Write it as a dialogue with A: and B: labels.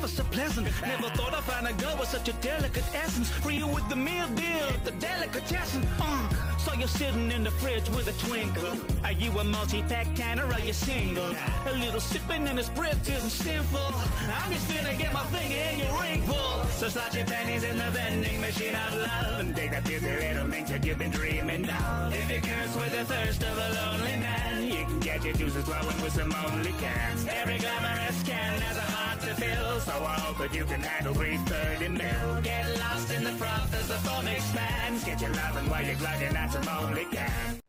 A: ever so pleasant. Never thought I'd find a girl with such a delicate essence. Free with the meal deal, the delicatessen. Uh, saw you're sitting in the fridge with a twinkle. Are you a multi-pack can or are you single? A little sipping in this breath isn't sinful. I'm just gonna get my finger in your pull. So slot your pennies in the vending machine of love and take that busy little mink that you've been dreaming of. If you curse with the thirst of a lonely man, you can get your juices flowing with some only cans. Every glamorous so I hope that you can handle 330 mil. Get lost in the as the foam expands. Get your loving while you're glugging at some only cans.